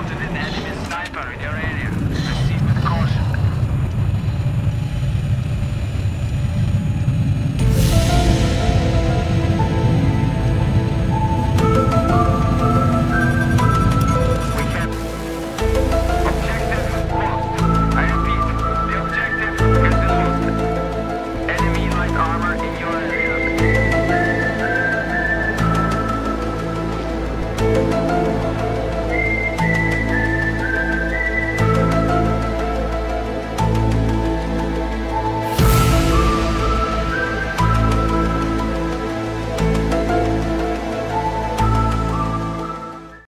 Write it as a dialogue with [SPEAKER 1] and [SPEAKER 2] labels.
[SPEAKER 1] spotted an enemy sniper